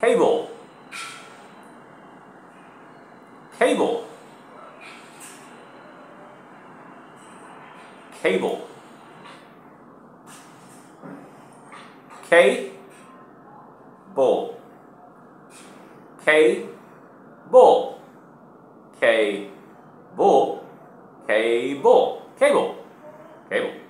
cable. Cable. Cable. K bull K bull K bull K bull cable. Cable.